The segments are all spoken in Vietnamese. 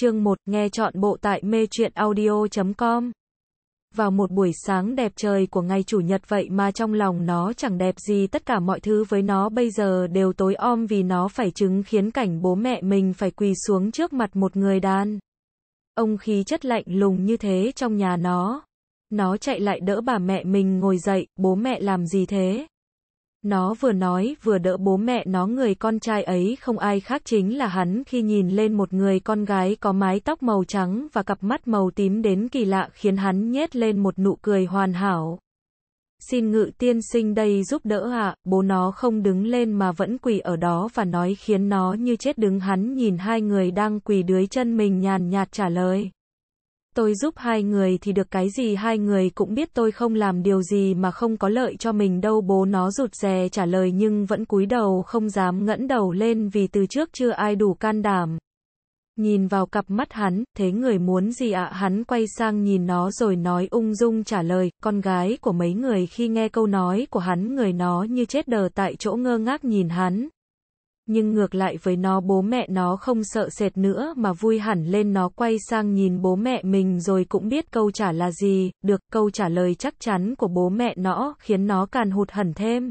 Chương 1, nghe chọn bộ tại mê truyện audio.com. Vào một buổi sáng đẹp trời của ngày chủ nhật vậy mà trong lòng nó chẳng đẹp gì tất cả mọi thứ với nó bây giờ đều tối om vì nó phải chứng khiến cảnh bố mẹ mình phải quỳ xuống trước mặt một người đàn. Ông khí chất lạnh lùng như thế trong nhà nó. Nó chạy lại đỡ bà mẹ mình ngồi dậy, bố mẹ làm gì thế? Nó vừa nói vừa đỡ bố mẹ nó người con trai ấy không ai khác chính là hắn khi nhìn lên một người con gái có mái tóc màu trắng và cặp mắt màu tím đến kỳ lạ khiến hắn nhét lên một nụ cười hoàn hảo. Xin ngự tiên sinh đây giúp đỡ ạ, bố nó không đứng lên mà vẫn quỳ ở đó và nói khiến nó như chết đứng hắn nhìn hai người đang quỳ dưới chân mình nhàn nhạt trả lời tôi giúp hai người thì được cái gì? Hai người cũng biết tôi không làm điều gì mà không có lợi cho mình đâu. Bố nó rụt rè trả lời nhưng vẫn cúi đầu không dám ngẩng đầu lên vì từ trước chưa ai đủ can đảm. Nhìn vào cặp mắt hắn, thế người muốn gì ạ? Hắn quay sang nhìn nó rồi nói ung dung trả lời, con gái của mấy người khi nghe câu nói của hắn người nó như chết đờ tại chỗ ngơ ngác nhìn hắn nhưng ngược lại với nó bố mẹ nó không sợ sệt nữa mà vui hẳn lên nó quay sang nhìn bố mẹ mình rồi cũng biết câu trả là gì, được câu trả lời chắc chắn của bố mẹ nó khiến nó càng hụt hẳn thêm.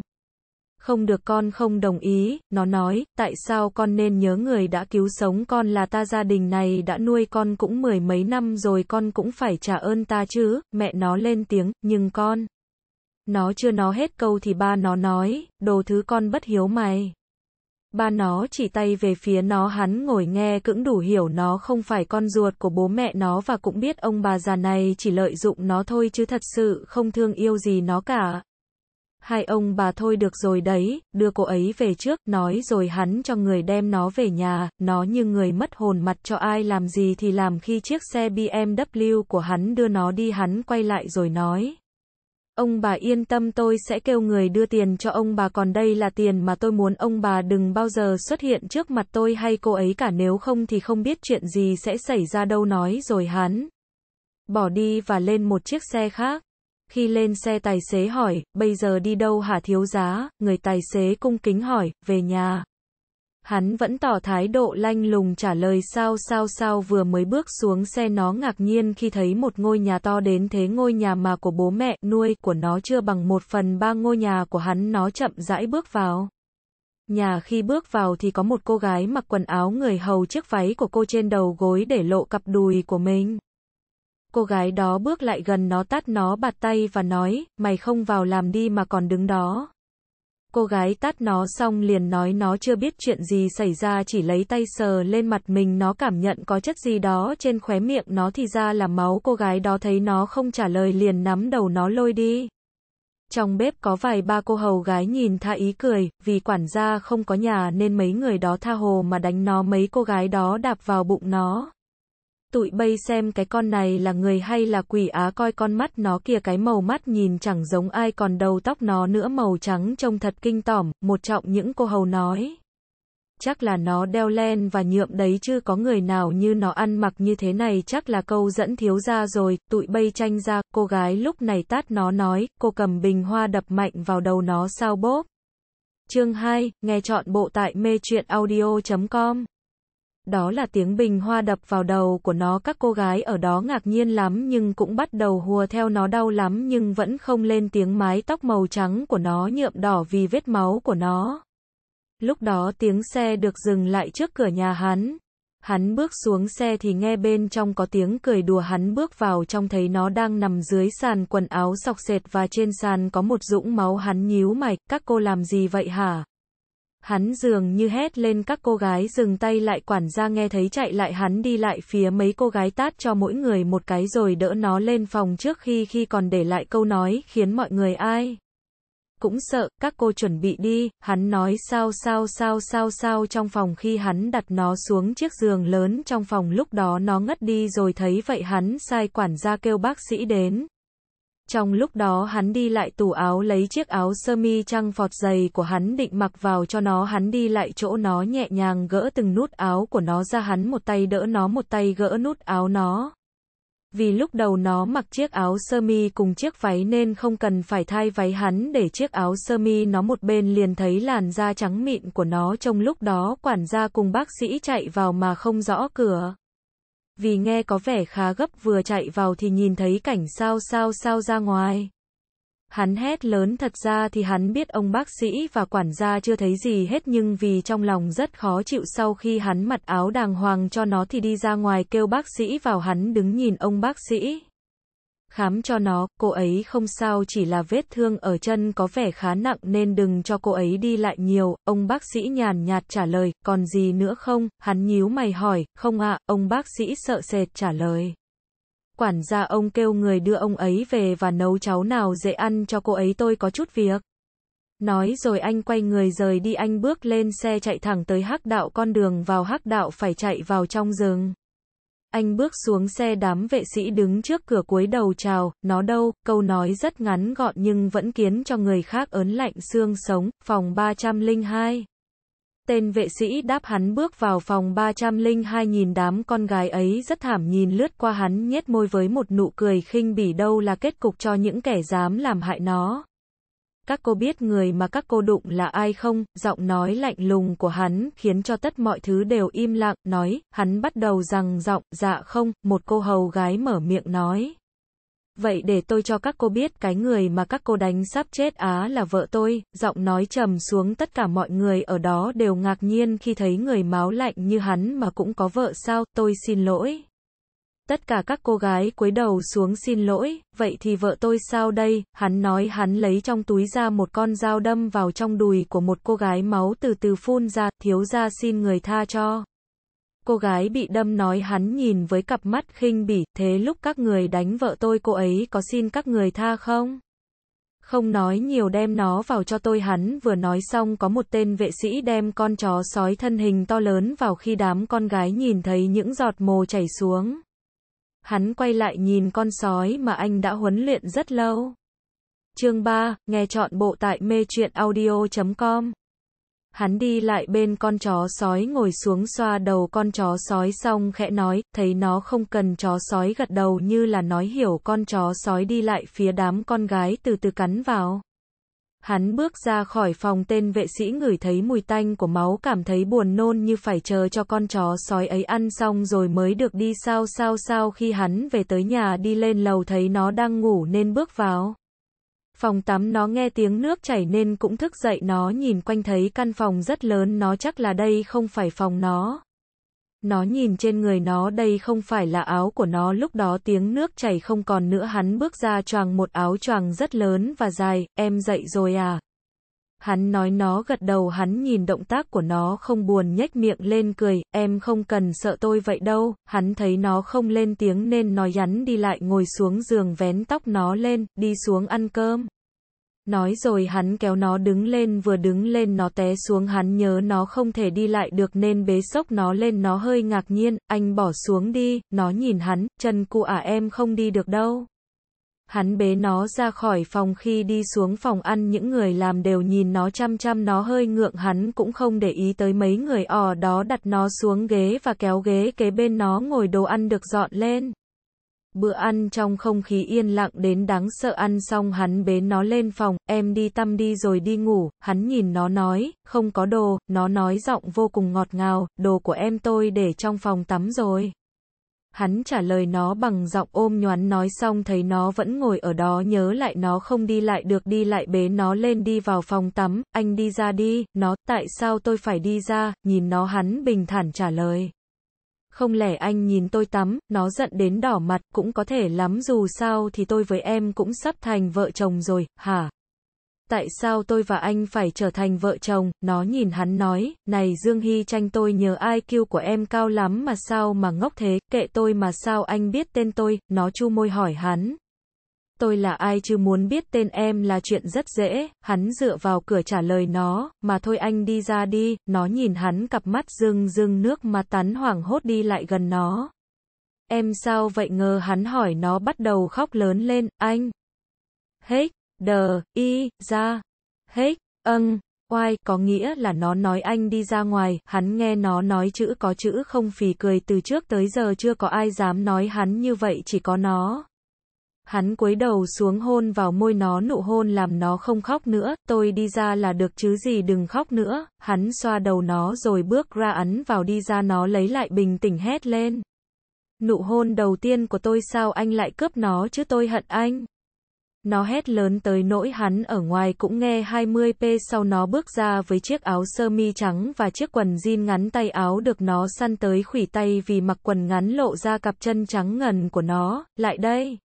Không được con không đồng ý, nó nói, tại sao con nên nhớ người đã cứu sống con là ta gia đình này đã nuôi con cũng mười mấy năm rồi con cũng phải trả ơn ta chứ, mẹ nó lên tiếng, nhưng con. Nó chưa nói hết câu thì ba nó nói, đồ thứ con bất hiếu mày. Ba nó chỉ tay về phía nó hắn ngồi nghe cũng đủ hiểu nó không phải con ruột của bố mẹ nó và cũng biết ông bà già này chỉ lợi dụng nó thôi chứ thật sự không thương yêu gì nó cả. Hai ông bà thôi được rồi đấy, đưa cô ấy về trước, nói rồi hắn cho người đem nó về nhà, nó như người mất hồn mặt cho ai làm gì thì làm khi chiếc xe BMW của hắn đưa nó đi hắn quay lại rồi nói. Ông bà yên tâm tôi sẽ kêu người đưa tiền cho ông bà còn đây là tiền mà tôi muốn ông bà đừng bao giờ xuất hiện trước mặt tôi hay cô ấy cả nếu không thì không biết chuyện gì sẽ xảy ra đâu nói rồi hắn. Bỏ đi và lên một chiếc xe khác. Khi lên xe tài xế hỏi, bây giờ đi đâu hả thiếu giá, người tài xế cung kính hỏi, về nhà. Hắn vẫn tỏ thái độ lanh lùng trả lời sao sao sao vừa mới bước xuống xe nó ngạc nhiên khi thấy một ngôi nhà to đến thế ngôi nhà mà của bố mẹ nuôi của nó chưa bằng một phần ba ngôi nhà của hắn nó chậm rãi bước vào. Nhà khi bước vào thì có một cô gái mặc quần áo người hầu chiếc váy của cô trên đầu gối để lộ cặp đùi của mình. Cô gái đó bước lại gần nó tát nó bạt tay và nói, mày không vào làm đi mà còn đứng đó. Cô gái tát nó xong liền nói nó chưa biết chuyện gì xảy ra chỉ lấy tay sờ lên mặt mình nó cảm nhận có chất gì đó trên khóe miệng nó thì ra là máu. Cô gái đó thấy nó không trả lời liền nắm đầu nó lôi đi. Trong bếp có vài ba cô hầu gái nhìn tha ý cười, vì quản gia không có nhà nên mấy người đó tha hồ mà đánh nó. Mấy cô gái đó đạp vào bụng nó tụi bay xem cái con này là người hay là quỷ á coi con mắt nó kìa cái màu mắt nhìn chẳng giống ai còn đầu tóc nó nữa màu trắng trông thật kinh tởm, một trọng những cô hầu nói. Chắc là nó đeo len và nhượm đấy chứ có người nào như nó ăn mặc như thế này chắc là câu dẫn thiếu ra rồi, tụi bay tranh ra, cô gái lúc này tát nó nói, cô cầm bình hoa đập mạnh vào đầu nó sao bốp. Chương 2, nghe chọn bộ tại mê audio.com đó là tiếng bình hoa đập vào đầu của nó các cô gái ở đó ngạc nhiên lắm nhưng cũng bắt đầu hùa theo nó đau lắm nhưng vẫn không lên tiếng mái tóc màu trắng của nó nhuộm đỏ vì vết máu của nó. Lúc đó tiếng xe được dừng lại trước cửa nhà hắn. Hắn bước xuống xe thì nghe bên trong có tiếng cười đùa hắn bước vào trong thấy nó đang nằm dưới sàn quần áo sọc sệt và trên sàn có một dũng máu hắn nhíu mày, các cô làm gì vậy hả? Hắn dường như hét lên các cô gái dừng tay lại quản gia nghe thấy chạy lại hắn đi lại phía mấy cô gái tát cho mỗi người một cái rồi đỡ nó lên phòng trước khi khi còn để lại câu nói khiến mọi người ai cũng sợ, các cô chuẩn bị đi, hắn nói sao sao sao sao sao trong phòng khi hắn đặt nó xuống chiếc giường lớn trong phòng lúc đó nó ngất đi rồi thấy vậy hắn sai quản gia kêu bác sĩ đến. Trong lúc đó hắn đi lại tủ áo lấy chiếc áo sơ mi trăng phọt dày của hắn định mặc vào cho nó, hắn đi lại chỗ nó nhẹ nhàng gỡ từng nút áo của nó ra, hắn một tay đỡ nó, một tay gỡ nút áo nó. Vì lúc đầu nó mặc chiếc áo sơ mi cùng chiếc váy nên không cần phải thay váy, hắn để chiếc áo sơ mi nó một bên liền thấy làn da trắng mịn của nó, trong lúc đó quản gia cùng bác sĩ chạy vào mà không rõ cửa. Vì nghe có vẻ khá gấp, vừa chạy vào thì nhìn thấy cảnh sao sao sao ra ngoài. Hắn hét lớn thật ra thì hắn biết ông bác sĩ và quản gia chưa thấy gì hết nhưng vì trong lòng rất khó chịu sau khi hắn mặc áo đàng hoàng cho nó thì đi ra ngoài kêu bác sĩ vào hắn đứng nhìn ông bác sĩ. Khám cho nó, cô ấy không sao chỉ là vết thương ở chân có vẻ khá nặng nên đừng cho cô ấy đi lại nhiều, ông bác sĩ nhàn nhạt trả lời, còn gì nữa không, hắn nhíu mày hỏi, không ạ, ông bác sĩ sợ sệt trả lời. Quản gia ông kêu người đưa ông ấy về và nấu cháo nào dễ ăn cho cô ấy tôi có chút việc. Nói rồi anh quay người rời đi anh bước lên xe chạy thẳng tới hắc đạo con đường vào hắc đạo phải chạy vào trong rừng. Anh bước xuống xe đám vệ sĩ đứng trước cửa cuối đầu chào, nó đâu, câu nói rất ngắn gọn nhưng vẫn khiến cho người khác ớn lạnh xương sống, phòng 302. Tên vệ sĩ đáp hắn bước vào phòng 302 nhìn đám con gái ấy rất thảm nhìn lướt qua hắn nhét môi với một nụ cười khinh bỉ đâu là kết cục cho những kẻ dám làm hại nó. Các cô biết người mà các cô đụng là ai không? Giọng nói lạnh lùng của hắn khiến cho tất mọi thứ đều im lặng, nói, hắn bắt đầu rằng giọng, dạ không, một cô hầu gái mở miệng nói. Vậy để tôi cho các cô biết cái người mà các cô đánh sắp chết á là vợ tôi, giọng nói trầm xuống tất cả mọi người ở đó đều ngạc nhiên khi thấy người máu lạnh như hắn mà cũng có vợ sao, tôi xin lỗi. Tất cả các cô gái cúi đầu xuống xin lỗi, vậy thì vợ tôi sao đây, hắn nói hắn lấy trong túi ra một con dao đâm vào trong đùi của một cô gái máu từ từ phun ra, thiếu ra xin người tha cho. Cô gái bị đâm nói hắn nhìn với cặp mắt khinh bỉ, thế lúc các người đánh vợ tôi cô ấy có xin các người tha không? Không nói nhiều đem nó vào cho tôi hắn vừa nói xong có một tên vệ sĩ đem con chó sói thân hình to lớn vào khi đám con gái nhìn thấy những giọt mồ chảy xuống. Hắn quay lại nhìn con sói mà anh đã huấn luyện rất lâu. Chương 3, nghe chọn bộ tại mê truyện audio.com Hắn đi lại bên con chó sói ngồi xuống xoa đầu con chó sói xong khẽ nói, thấy nó không cần chó sói gật đầu như là nói hiểu con chó sói đi lại phía đám con gái từ từ cắn vào. Hắn bước ra khỏi phòng tên vệ sĩ ngửi thấy mùi tanh của máu, cảm thấy buồn nôn như phải chờ cho con chó sói ấy ăn xong rồi mới được đi sao sao sao khi hắn về tới nhà đi lên lầu thấy nó đang ngủ nên bước vào. Phòng tắm nó nghe tiếng nước chảy nên cũng thức dậy, nó nhìn quanh thấy căn phòng rất lớn, nó chắc là đây không phải phòng nó. Nó nhìn trên người nó đây không phải là áo của nó lúc đó tiếng nước chảy không còn nữa hắn bước ra choàng một áo choàng rất lớn và dài, em dậy rồi à? Hắn nói nó gật đầu hắn nhìn động tác của nó không buồn nhếch miệng lên cười, em không cần sợ tôi vậy đâu, hắn thấy nó không lên tiếng nên nói hắn đi lại ngồi xuống giường vén tóc nó lên, đi xuống ăn cơm. Nói rồi hắn kéo nó đứng lên vừa đứng lên nó té xuống hắn nhớ nó không thể đi lại được nên bế sốc nó lên nó hơi ngạc nhiên, anh bỏ xuống đi, nó nhìn hắn, chân cụ à em không đi được đâu. Hắn bế nó ra khỏi phòng khi đi xuống phòng ăn những người làm đều nhìn nó chăm chăm nó hơi ngượng hắn cũng không để ý tới mấy người ò đó đặt nó xuống ghế và kéo ghế kế bên nó ngồi đồ ăn được dọn lên. Bữa ăn trong không khí yên lặng đến đáng sợ ăn xong hắn bế nó lên phòng, em đi tăm đi rồi đi ngủ, hắn nhìn nó nói, không có đồ, nó nói giọng vô cùng ngọt ngào, đồ của em tôi để trong phòng tắm rồi. Hắn trả lời nó bằng giọng ôm nhoắn nói xong thấy nó vẫn ngồi ở đó nhớ lại nó không đi lại được đi lại bế nó lên đi vào phòng tắm, anh đi ra đi, nó, tại sao tôi phải đi ra, nhìn nó hắn bình thản trả lời. Không lẽ anh nhìn tôi tắm, nó giận đến đỏ mặt, cũng có thể lắm dù sao thì tôi với em cũng sắp thành vợ chồng rồi, hả? Tại sao tôi và anh phải trở thành vợ chồng? Nó nhìn hắn nói, này Dương Hy tranh tôi nhờ IQ của em cao lắm mà sao mà ngốc thế, kệ tôi mà sao anh biết tên tôi, nó chu môi hỏi hắn. Tôi là ai chứ muốn biết tên em là chuyện rất dễ, hắn dựa vào cửa trả lời nó, mà thôi anh đi ra đi, nó nhìn hắn cặp mắt rưng rưng nước mà tắn hoảng hốt đi lại gần nó. Em sao vậy ngờ hắn hỏi nó bắt đầu khóc lớn lên, anh. Hết, đờ, y, ra. Hết, âng, oai, có nghĩa là nó nói anh đi ra ngoài, hắn nghe nó nói chữ có chữ không phì cười từ trước tới giờ chưa có ai dám nói hắn như vậy chỉ có nó. Hắn cúi đầu xuống hôn vào môi nó nụ hôn làm nó không khóc nữa, tôi đi ra là được chứ gì đừng khóc nữa, hắn xoa đầu nó rồi bước ra ấn vào đi ra nó lấy lại bình tĩnh hét lên. Nụ hôn đầu tiên của tôi sao anh lại cướp nó chứ tôi hận anh. Nó hét lớn tới nỗi hắn ở ngoài cũng nghe 20p sau nó bước ra với chiếc áo sơ mi trắng và chiếc quần jean ngắn tay áo được nó săn tới khủy tay vì mặc quần ngắn lộ ra cặp chân trắng ngần của nó, lại đây.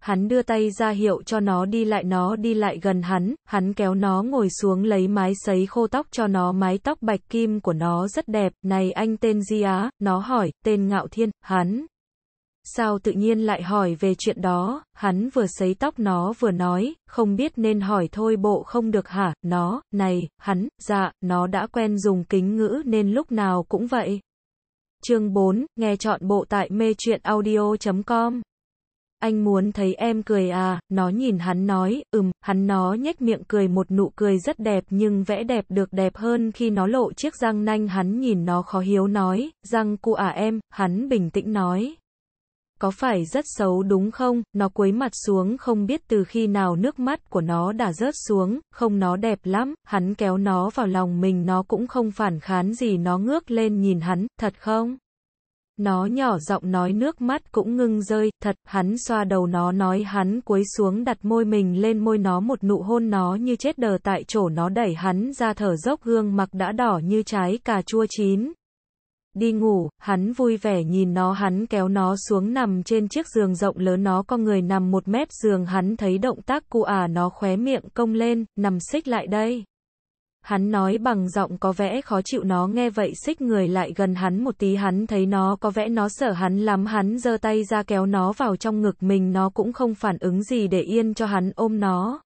Hắn đưa tay ra hiệu cho nó đi lại nó đi lại gần hắn, hắn kéo nó ngồi xuống lấy mái sấy khô tóc cho nó. Mái tóc bạch kim của nó rất đẹp, này anh tên gì á, nó hỏi, tên Ngạo Thiên, hắn. Sao tự nhiên lại hỏi về chuyện đó, hắn vừa sấy tóc nó vừa nói, không biết nên hỏi thôi bộ không được hả, nó, này, hắn, dạ, nó đã quen dùng kính ngữ nên lúc nào cũng vậy. Chương 4, nghe chọn bộ tại mê audio.com anh muốn thấy em cười à, nó nhìn hắn nói, ừm, hắn nó nhếch miệng cười một nụ cười rất đẹp nhưng vẽ đẹp được đẹp hơn khi nó lộ chiếc răng nanh. Hắn nhìn nó khó hiếu nói, răng cu à em, hắn bình tĩnh nói. Có phải rất xấu đúng không, nó cúi mặt xuống không biết từ khi nào nước mắt của nó đã rớt xuống, không nó đẹp lắm, hắn kéo nó vào lòng mình nó cũng không phản kháng gì. Nó ngước lên nhìn hắn, thật không? Nó nhỏ giọng nói nước mắt cũng ngưng rơi, thật, hắn xoa đầu nó nói hắn cúi xuống đặt môi mình lên môi nó một nụ hôn nó như chết đờ tại chỗ nó đẩy hắn ra thở dốc gương mặt đã đỏ như trái cà chua chín. Đi ngủ, hắn vui vẻ nhìn nó hắn kéo nó xuống nằm trên chiếc giường rộng lớn nó con người nằm một mép giường hắn thấy động tác cụ à nó khóe miệng cong lên, nằm xích lại đây. Hắn nói bằng giọng có vẻ khó chịu nó nghe vậy xích người lại gần hắn một tí hắn thấy nó có vẻ nó sợ hắn lắm hắn giơ tay ra kéo nó vào trong ngực mình nó cũng không phản ứng gì để yên cho hắn ôm nó.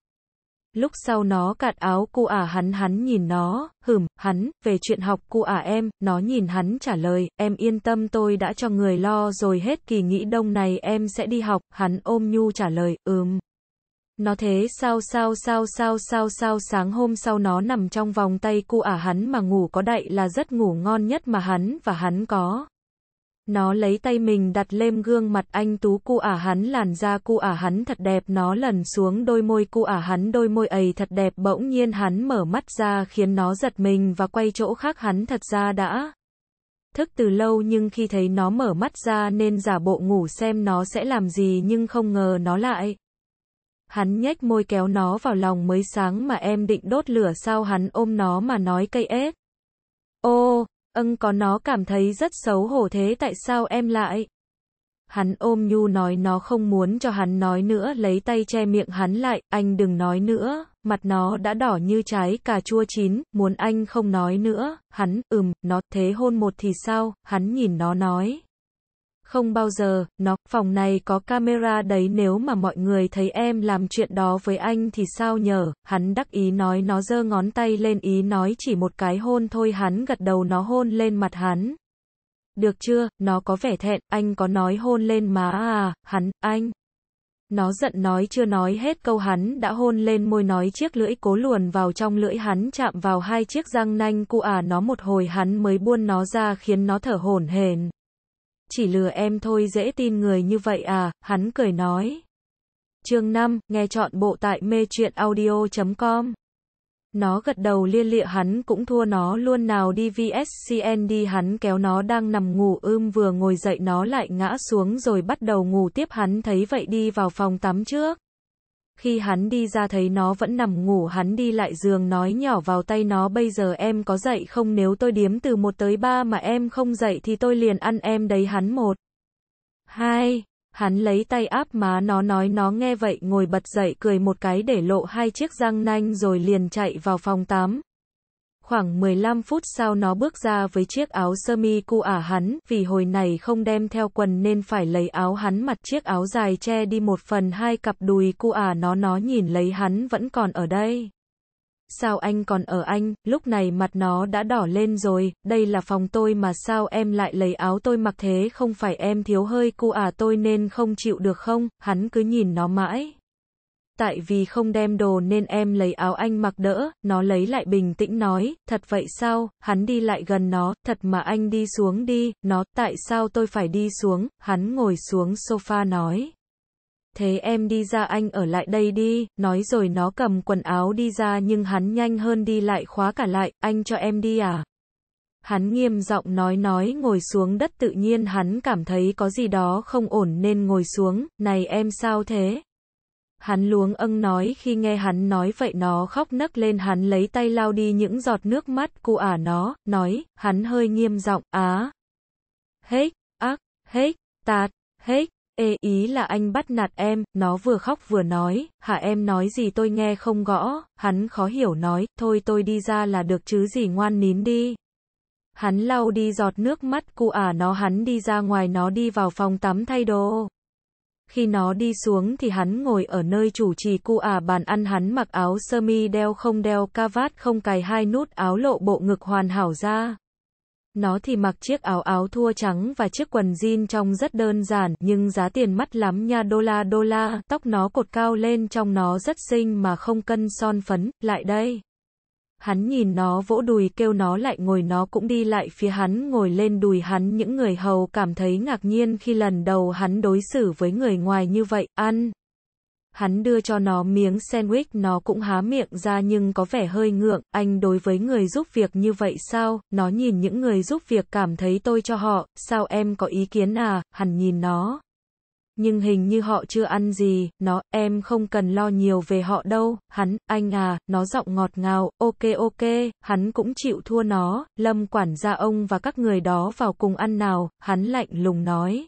Lúc sau nó cạt áo cu ả hắn hắn nhìn nó, hửm, hắn, về chuyện học cu ả em, nó nhìn hắn trả lời, em yên tâm tôi đã cho người lo rồi hết kỳ nghỉ đông này em sẽ đi học, hắn ôm nhu trả lời, ừm. Nó thế sao sao sao sao sao sao sáng hôm sau nó nằm trong vòng tay cu ả hắn mà ngủ có đậy là rất ngủ ngon nhất mà hắn và hắn có. Nó lấy tay mình đặt lên gương mặt anh tú, cu ả hắn làn da cu ả hắn thật đẹp, nó lần xuống đôi môi cu ả hắn, đôi môi ấy thật đẹp, bỗng nhiên hắn mở mắt ra khiến nó giật mình và quay chỗ khác hắn thật ra đã thức từ lâu nhưng khi thấy nó mở mắt ra nên giả bộ ngủ xem nó sẽ làm gì nhưng không ngờ nó lại Hắn nhếch môi kéo nó vào lòng mới sáng mà em định đốt lửa sao hắn ôm nó mà nói cây ếch. Ô, ưng có nó cảm thấy rất xấu hổ thế tại sao em lại? Hắn ôm nhu nói nó không muốn cho hắn nói nữa lấy tay che miệng hắn lại, anh đừng nói nữa, mặt nó đã đỏ như trái cà chua chín, muốn anh không nói nữa, hắn, ừm, nó, thế hôn một thì sao, hắn nhìn nó nói. Không bao giờ, nó, phòng này có camera đấy nếu mà mọi người thấy em làm chuyện đó với anh thì sao nhở, hắn đắc ý nói nó giơ ngón tay lên ý nói chỉ một cái hôn thôi hắn gật đầu nó hôn lên mặt hắn. Được chưa, nó có vẻ thẹn, anh có nói hôn lên má à, hắn, anh. Nó giận nói chưa nói hết câu hắn đã hôn lên môi nói chiếc lưỡi cố luồn vào trong lưỡi hắn chạm vào hai chiếc răng nanh cu à nó một hồi hắn mới buôn nó ra khiến nó thở hổn hển chỉ lừa em thôi dễ tin người như vậy à, hắn cười nói. Chương 5, nghe chọn bộ tại mê truyện audio.com. Nó gật đầu liên lịa hắn cũng thua nó luôn nào đi VSCN đi hắn kéo nó đang nằm ngủ ưm vừa ngồi dậy nó lại ngã xuống rồi bắt đầu ngủ tiếp hắn thấy vậy đi vào phòng tắm trước. Khi hắn đi ra thấy nó vẫn nằm ngủ, hắn đi lại giường nói nhỏ vào tay nó, bây giờ em có dậy không nếu tôi điếm từ 1 tới 3 mà em không dậy thì tôi liền ăn em đấy hắn một. Hai. Hắn lấy tay áp má nó nói, nó nghe vậy, ngồi bật dậy cười một cái để lộ hai chiếc răng nanh rồi liền chạy vào phòng tắm. Khoảng 15 phút sau nó bước ra với chiếc áo sơ mi cu ả hắn, vì hồi này không đem theo quần nên phải lấy áo hắn mặt chiếc áo dài che đi một phần hai cặp đùi cu ả nó nó nhìn lấy hắn vẫn còn ở đây. Sao anh còn ở anh, lúc này mặt nó đã đỏ lên rồi, đây là phòng tôi mà sao em lại lấy áo tôi mặc thế? Không phải em thiếu hơi cu ả tôi nên không chịu được không, hắn cứ nhìn nó mãi tại vì không đem đồ nên em lấy áo anh mặc đỡ, nó lấy lại bình tĩnh nói, thật vậy sao, hắn đi lại gần nó, thật mà anh đi xuống đi, nó, tại sao tôi phải đi xuống, hắn ngồi xuống sofa nói. Thế em đi ra anh ở lại đây đi, nói rồi nó cầm quần áo đi ra nhưng hắn nhanh hơn đi lại khóa cả lại, anh cho em đi à? Hắn nghiêm giọng nói nói ngồi xuống đất tự nhiên hắn cảm thấy có gì đó không ổn nên ngồi xuống, này em sao thế? Hắn luống âng nói khi nghe hắn nói vậy nó khóc nấc lên hắn lấy tay lau đi những giọt nước mắt cụ ả nó, nói, hắn hơi nghiêm giọng, á. Hết, ác, hết, tạt, hết, ê ý là anh bắt nạt em, nó vừa khóc vừa nói, hả em nói gì tôi nghe không gõ, hắn khó hiểu nói, thôi tôi đi ra là được chứ gì ngoan nín đi. Hắn lau đi giọt nước mắt cụ ả nó hắn đi ra ngoài nó đi vào phòng tắm thay đồ. Khi nó đi xuống thì hắn ngồi ở nơi chủ trì cu à bàn ăn hắn mặc áo sơ mi đeo không đeo ca vát không cài hai nút áo lộ bộ ngực hoàn hảo ra. Nó thì mặc chiếc áo áo thua trắng và chiếc quần jean trông rất đơn giản, nhưng giá tiền mắt lắm nha đô la đô la, tóc nó cột cao lên trong nó rất xinh mà không cân son phấn, lại đây. Hắn nhìn nó vỗ đùi kêu nó lại ngồi nó cũng đi lại phía hắn ngồi lên đùi hắn. Những người hầu cảm thấy ngạc nhiên khi lần đầu hắn đối xử với người ngoài như vậy, ăn. Hắn đưa cho nó miếng sandwich nó cũng há miệng ra nhưng có vẻ hơi ngượng, anh đối với người giúp việc như vậy sao, nó nhìn những người giúp việc cảm thấy tôi cho họ, sao em có ý kiến à, hắn nhìn nó. Nhưng hình như họ chưa ăn gì, nó, em không cần lo nhiều về họ đâu, hắn, anh à, nó giọng ngọt ngào, ok ok, hắn cũng chịu thua nó, lâm quản gia ông và các người đó vào cùng ăn nào, hắn lạnh lùng nói.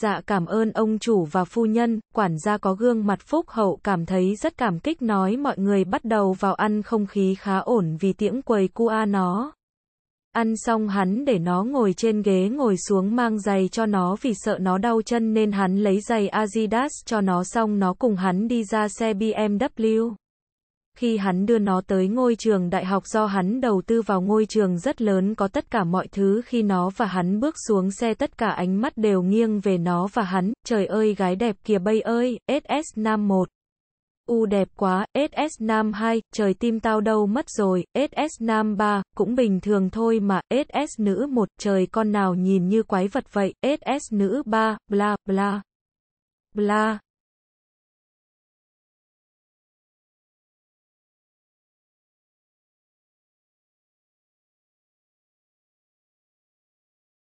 Dạ cảm ơn ông chủ và phu nhân, quản gia có gương mặt phúc hậu cảm thấy rất cảm kích nói mọi người bắt đầu vào ăn không khí khá ổn vì tiễn quầy cua nó. Ăn xong hắn để nó ngồi trên ghế ngồi xuống mang giày cho nó vì sợ nó đau chân nên hắn lấy giày Adidas cho nó xong nó cùng hắn đi ra xe BMW. Khi hắn đưa nó tới ngôi trường đại học do hắn đầu tư vào ngôi trường rất lớn có tất cả mọi thứ khi nó và hắn bước xuống xe tất cả ánh mắt đều nghiêng về nó và hắn, trời ơi gái đẹp kìa bay ơi, SS51. U đẹp quá, SS Nam 2, trời tim tao đâu mất rồi, SS Nam 3, cũng bình thường thôi mà, SS nữ 1, trời con nào nhìn như quái vật vậy, SS nữ 3, bla bla. Bla.